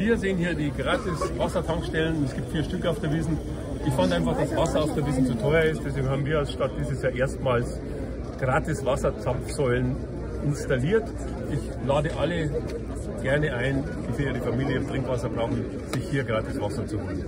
Wir sehen hier die gratis Wassertankstellen. Es gibt vier Stück auf der Wiesen. Ich fand einfach, dass Wasser auf der Wiesen zu teuer ist. Deswegen haben wir als Stadt dieses Jahr erstmals gratis Wasserzapfsäulen installiert. Ich lade alle gerne ein, die für ihre Familie Trinkwasser brauchen, sich hier gratis Wasser zu holen.